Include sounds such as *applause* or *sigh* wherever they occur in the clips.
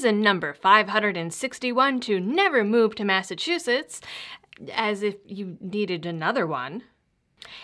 reason number 561 to never move to Massachusetts, as if you needed another one.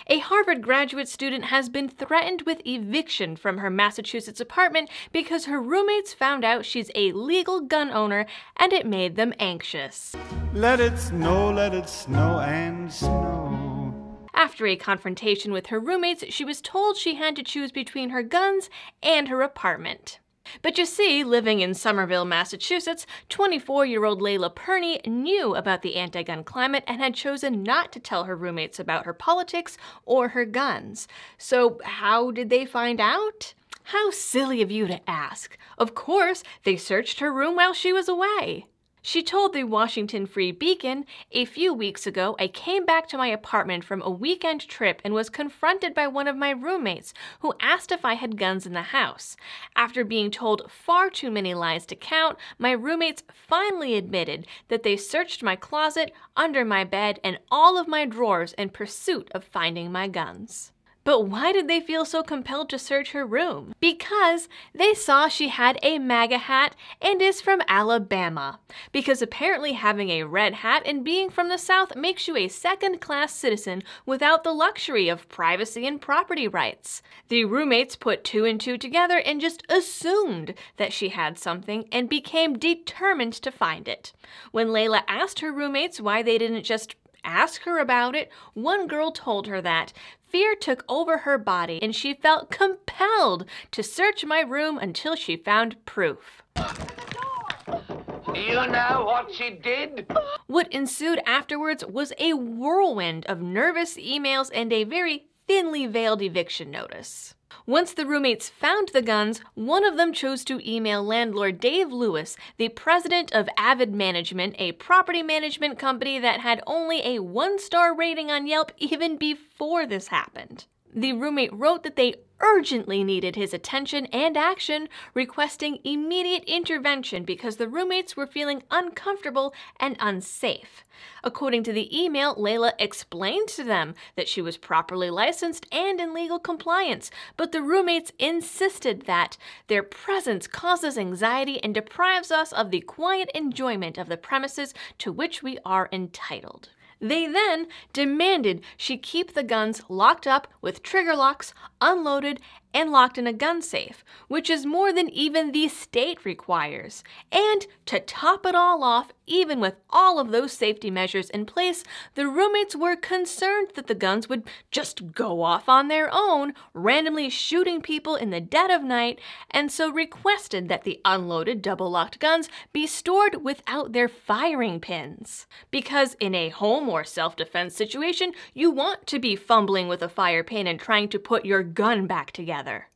A Harvard graduate student has been threatened with eviction from her Massachusetts apartment because her roommates found out she's a legal gun owner and it made them anxious. Let it snow, let it snow and snow. After a confrontation with her roommates, she was told she had to choose between her guns and her apartment. But you see, living in Somerville, Massachusetts, 24 year old Leyla Pirnie knew about the anti gun climate and had chosen not to tell her roommates about her politics or her guns. So, how did they find out? How silly of you to ask. Of course, they searched her room while she was away. She told the Washington Free Beacon, a few weeks ago, I came back to my apartment from a weekend trip and was confronted by one of my roommates who asked if I had guns in the house. After being told far too many lies to count, my roommates finally admitted that they searched my closet, under my bed, and all of my drawers in pursuit of finding my guns. But why did they feel so compelled to search her room? Because they saw she had a MAGA hat and is from Alabama. Because apparently having a red hat and being from the South makes you a second class citizen without the luxury of privacy and property rights. The roommates put two and two together and just assumed that she had something and became determined to find it. When Leyla asked her roommates why they didn't just ask her about it, one girl told her that fear took over her body and she felt compelled to search my room until she found proof. You know what she did? What ensued afterwards was a whirlwind of nervous emails and a very thinly veiled eviction notice. Once the roommates found the guns, one of them chose to email landlord Dave Lewis, the president of Avid Management, a property management company that had only a one star rating on Yelp even before this happened. The roommate wrote that they urgently needed his attention and action, requesting immediate intervention because the roommates were feeling uncomfortable and unsafe. According to the email, Leyla explained to them that she was properly licensed and in legal compliance, but the roommates insisted that their presence causes anxiety and deprives us of the quiet enjoyment of the premises to which we are entitled. They then demanded she keep the guns locked up with trigger locks, unloaded, and locked in a gun safe, which is more than even the state requires. And to top it all off, even with all of those safety measures in place, the roommates were concerned that the guns would just go off on their own, randomly shooting people in the dead of night, and so requested that the unloaded double locked guns be stored without their firing pins. Because in a home or self defense situation, you want to be fumbling with a fire pin and trying to put your gun back together.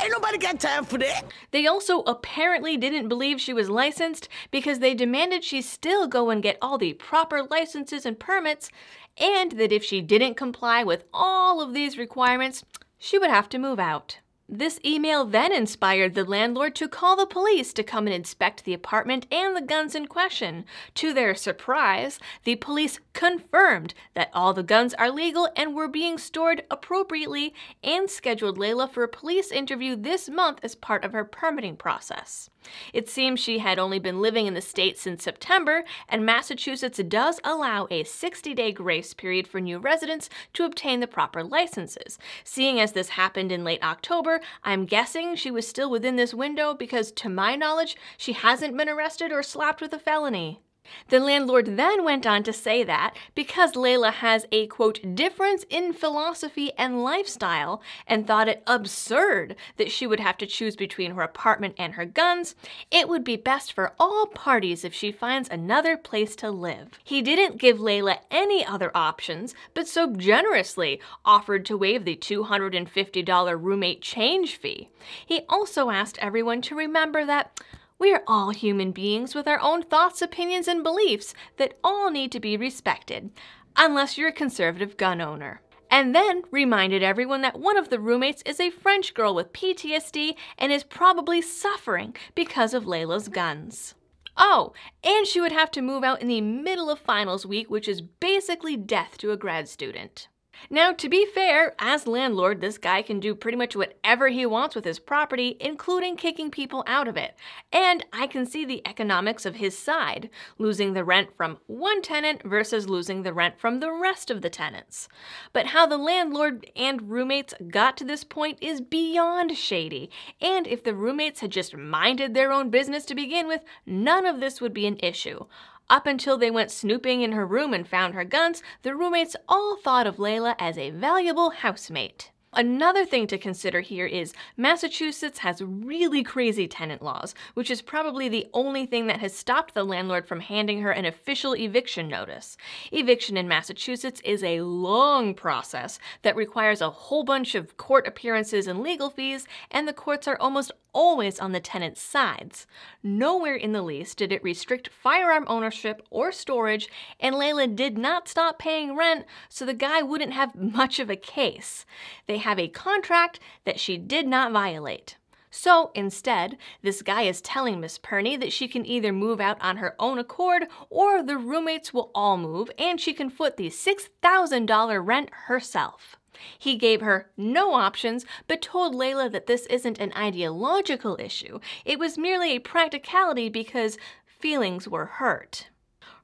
Ain't nobody got time for that. They also apparently didn't believe she was licensed because they demanded she still go and get all the proper licenses and permits, and that if she didn't comply with all of these requirements, she would have to move out. This email then inspired the landlord to call the police to come and inspect the apartment and the guns in question. To their surprise, the police confirmed that all the guns are legal and were being stored appropriately and scheduled Leyla for a police interview this month as part of her permitting process. It seems she had only been living in the state since September, and Massachusetts does allow a 60 day grace period for new residents to obtain the proper licenses. Seeing as this happened in late October, I'm guessing she was still within this window because, to my knowledge, she hasn't been arrested or slapped with a felony. The landlord then went on to say that because Leyla has a quote difference in philosophy and lifestyle and thought it absurd that she would have to choose between her apartment and her guns, it would be best for all parties if she finds another place to live. He didn't give Leyla any other options, but so generously offered to waive the $250 roommate change fee. He also asked everyone to remember that we are all human beings with our own thoughts, opinions, and beliefs that all need to be respected, unless you're a conservative gun owner. And then reminded everyone that one of the roommates is a French girl with PTSD and is probably suffering because of Leyla's guns. Oh, and she would have to move out in the middle of finals week, which is basically death to a grad student. Now, to be fair, as landlord, this guy can do pretty much whatever he wants with his property, including kicking people out of it. And I can see the economics of his side, losing the rent from one tenant versus losing the rent from the rest of the tenants. But how the landlord and roommates got to this point is beyond shady. And if the roommates had just minded their own business to begin with, none of this would be an issue. Up until they went snooping in her room and found her guns, the roommates all thought of Leyla as a valuable housemate. Another thing to consider here is Massachusetts has really crazy tenant laws, which is probably the only thing that has stopped the landlord from handing her an official eviction notice. Eviction in Massachusetts is a long process that requires a whole bunch of court appearances and legal fees, and the courts are almost always on the tenant's sides. Nowhere in the lease did it restrict firearm ownership or storage, and Leyla did not stop paying rent, so the guy wouldn't have *laughs* much of a case. They have a contract that she did not violate. So instead, this guy is telling Miss Pirnie that she can either move out on her own accord or the roommates will all move and she can foot the $6,000 rent herself. He gave her no options, but told Leyla that this isn't an ideological issue. It was merely a practicality because feelings were hurt.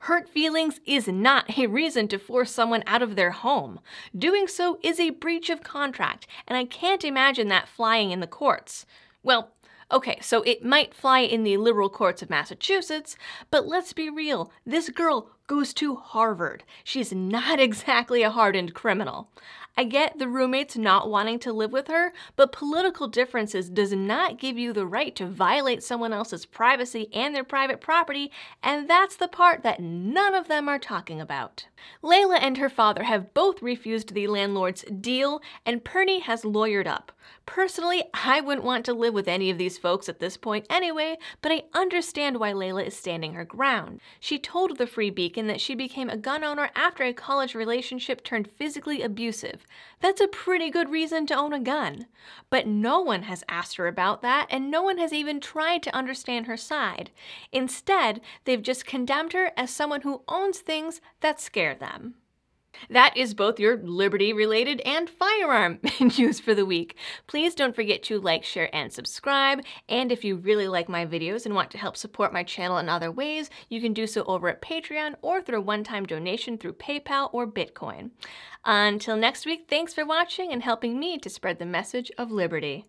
Hurt feelings is not a reason to force someone out of their home. Doing so is a breach of contract, and I can't imagine that flying in the courts. Well, okay, so it might fly in the liberal courts of Massachusetts, but let's be real, this girl goes to Harvard. She's not *laughs* exactly a hardened criminal. I get the roommates not wanting to live with her, but political differences does not give you the right to violate someone else's privacy and their private property, and that's the part that none of them are talking about. Leyla and her father have both refused the landlord's deal, and Pirnie has lawyered up. Personally, I wouldn't want to live with any of these folks at this point anyway, but I understand why Leyla is standing her ground. She told the Free Beacon that she became a gun owner after a college relationship turned physically abusive. That's a pretty good reason to own a gun. But no one has asked her about that, and no one has even tried to understand her side. Instead, they've just condemned her as someone who owns things that scare them. That is both your liberty related and firearm *laughs* news for the week. Please don't forget to like, share, and subscribe. And if you really like my videos and want to help support my channel in other ways, you can do so over at Patreon or through a one-time donation through PayPal or Bitcoin. Until next week, thanks for watching and helping me to spread the message of liberty.